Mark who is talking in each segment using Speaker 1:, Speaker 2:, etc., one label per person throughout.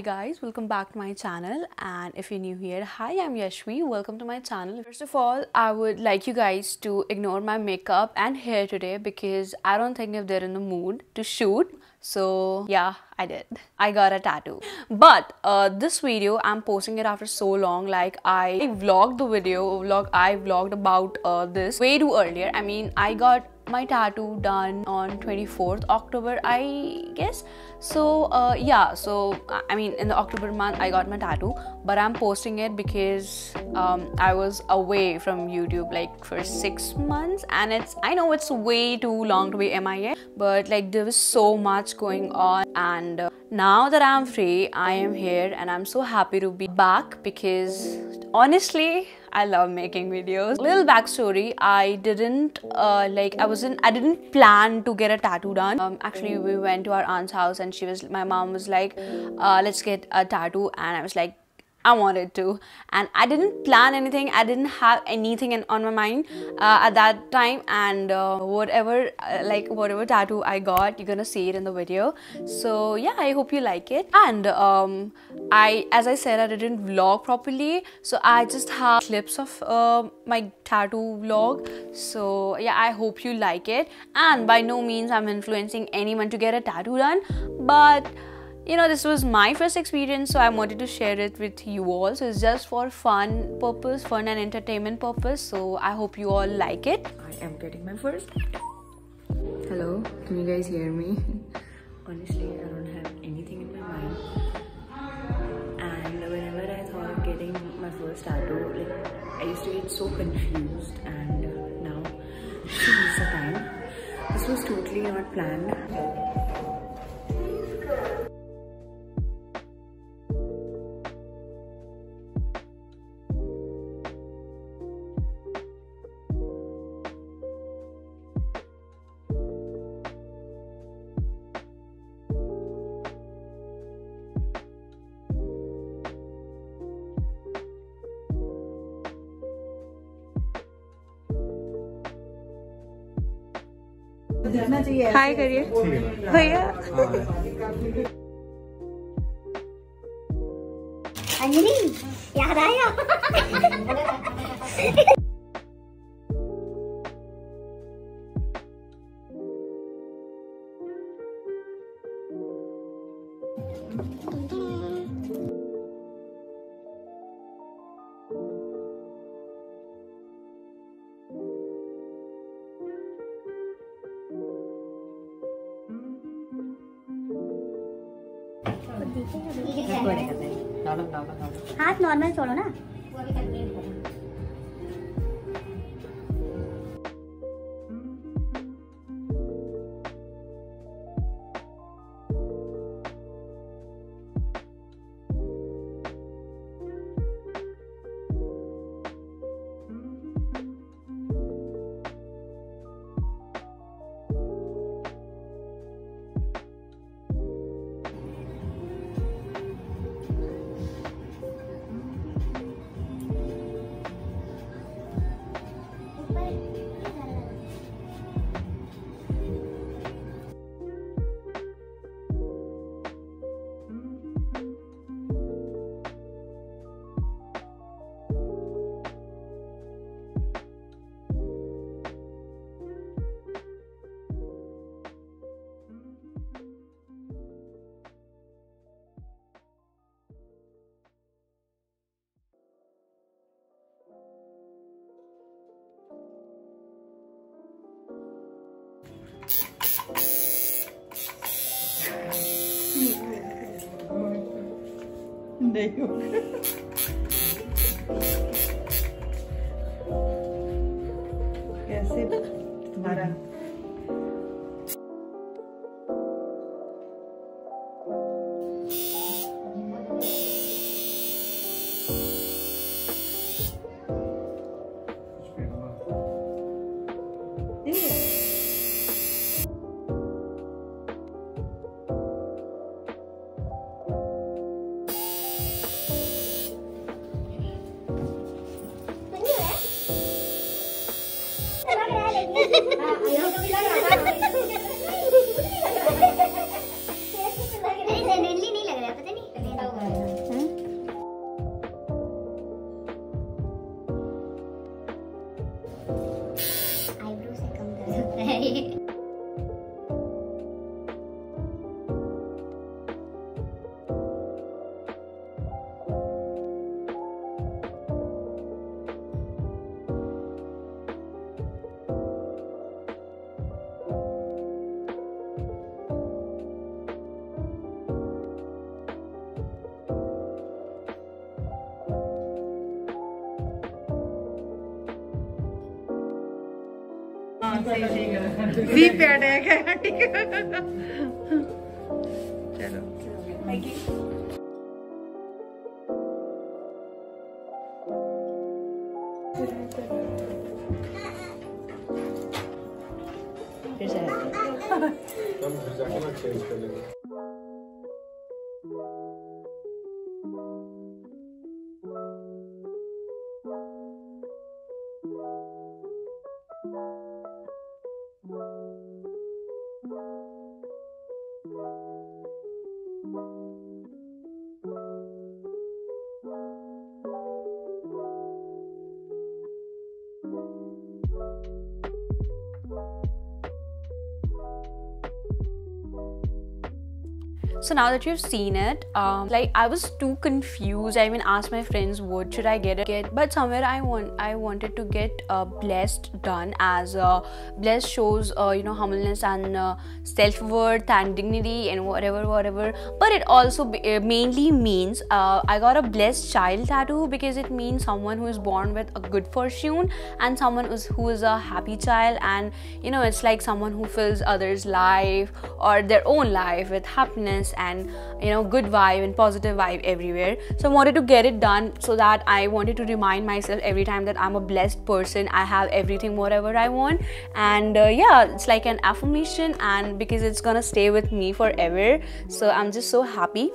Speaker 1: Hi guys, welcome back to my channel and if you're new here, hi I'm Yashvi, welcome to my channel. First of all, I would like you guys to ignore my makeup and hair today because I don't think if they're in the mood to shoot. So yeah, I did. I got a tattoo. But uh, this video, I'm posting it after so long. Like I vlogged the video, vlog I vlogged about uh, this way too earlier. I mean, I got my tattoo done on 24th October, I guess. So uh, yeah, so I mean in the October month I got my tattoo, but I'm posting it because um, I was away from YouTube like for six months, and it's I know it's way too long to be MIA, but like there was so much going on, and uh, now that I'm free, I am here, and I'm so happy to be back because honestly I love making videos. Little backstory: I didn't uh, like I wasn't I didn't plan to get a tattoo done. Um, actually, we went to our aunt's house and she was my mom was like, uh, "Let's get a tattoo," and I was like, I wanted to, and I didn't plan anything. I didn't have anything in, on my mind uh, at that time, and uh, whatever, uh, like whatever tattoo I got, you're gonna see it in the video. So yeah, I hope you like it. And um, I, as I said, I didn't vlog properly, so I just have clips of uh, my tattoo vlog. So yeah, I hope you like it. And by no means I'm influencing anyone to get a tattoo done, but you know this was my first experience so i wanted to share it with you all so it's just for fun purpose fun and entertainment purpose so i hope you all like it
Speaker 2: I am getting my first. Hello, can you guys hear me? Honestly, I don't have anything in my mind. And whenever I thought of getting my first tattoo, like I used to get so confused, and uh, now is the time. This was totally not planned.
Speaker 1: हाय करिए। भैया।
Speaker 3: अंजलि याद आया? हाथ normal छोड़ो ना। é assim, ser? Tubarão.
Speaker 4: भी attack है ठीक है चलो
Speaker 5: हम जाके ना चेंज कर लेंगे।
Speaker 1: So now that you've seen it, um, like I was too confused. I even asked my friends, "What should I get?" Get, but somewhere I want, I wanted to get uh, blessed done as uh, blessed shows, uh, you know, humbleness and uh, self worth and dignity and whatever, whatever. But it also mainly means uh, I got a blessed child tattoo because it means someone who is born with a good fortune and someone who's who is a happy child, and you know, it's like someone who fills others' life or their own life with happiness and you know good vibe and positive vibe everywhere. So i wanted to get it done so that i wanted to remind myself every time that i'm a blessed person i have everything whatever i want. And uh, yeah it's like an affirmation and because it's gonna stay with me forever. So i'm just so happy.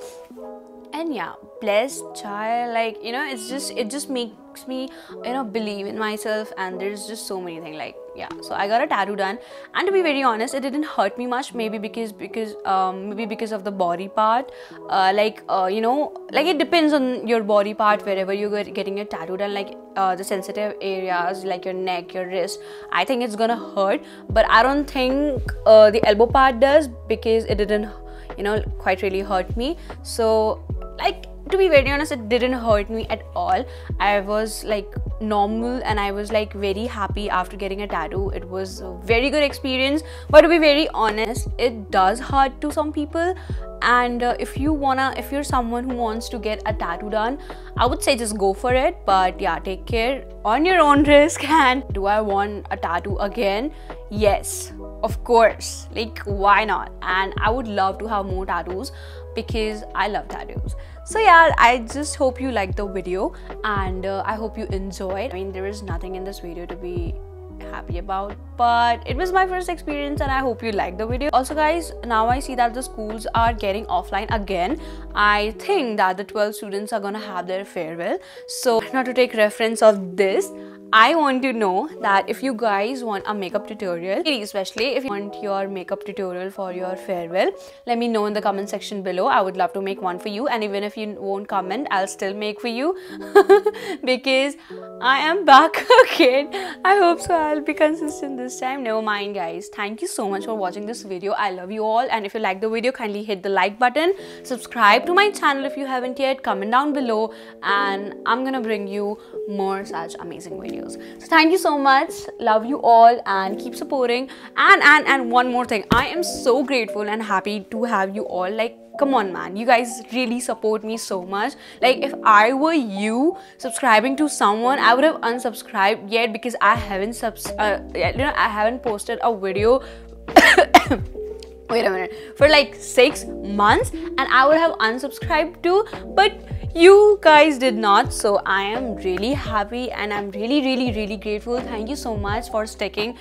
Speaker 1: And yeah blessed child like you know it's just it just makes me you know believe in myself and there's just so many things like yeah so i got a tattoo done. And to be very honest it didn't hurt me much maybe because because um, maybe because of the body part. Uh, like uh, you know like it depends on your body part wherever you're getting a tattoo done like uh, the sensitive areas like your neck your wrist. I think it's gonna hurt but i don't think uh, the elbow part does because it didn't you know quite really hurt me. So like to be very honest it didn't hurt me at all. I was like normal and i was like very happy after getting a tattoo. It was a very good experience. But to be very honest it does hurt to some people. And uh, if you wanna if you're someone who wants to get a tattoo done i would say just go for it. But yeah take care on your own risk. And do i want a tattoo again? Yes of course. Like why not? And i would love to have more tattoos because i love tattoos so yeah i just hope you liked the video and uh, i hope you enjoyed. I mean there is nothing in this video to be happy about but it was my first experience and i hope you liked the video. Also guys now i see that the schools are getting offline again. I think that the 12 students are gonna have their farewell. So not to take reference of this I want to know that if you guys want a makeup tutorial, especially if you want your makeup tutorial for your farewell, let me know in the comment section below. I would love to make one for you and even if you won't comment, I'll still make for you because I am back again. I hope so. I'll be consistent this time. Never mind guys. Thank you so much for watching this video. I love you all and if you like the video, kindly hit the like button. Subscribe to my channel if you haven't yet. Comment down below and I'm gonna bring you more such amazing videos videos. So thank you so much. Love you all and keep supporting. And and and one more thing. I am so grateful and happy to have you all. Like come on man. You guys really support me so much. Like if i were you subscribing to someone i would have unsubscribed yet because i haven't subs uh, you know i haven't posted a video wait a minute for like six months and i would have unsubscribed too. But you guys did not so i am really happy and i'm really really really grateful. Thank you so much for sticking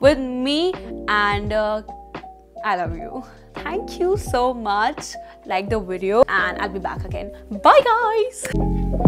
Speaker 1: with me and uh, i love you. Thank you so much. Like the video and i'll be back again. Bye guys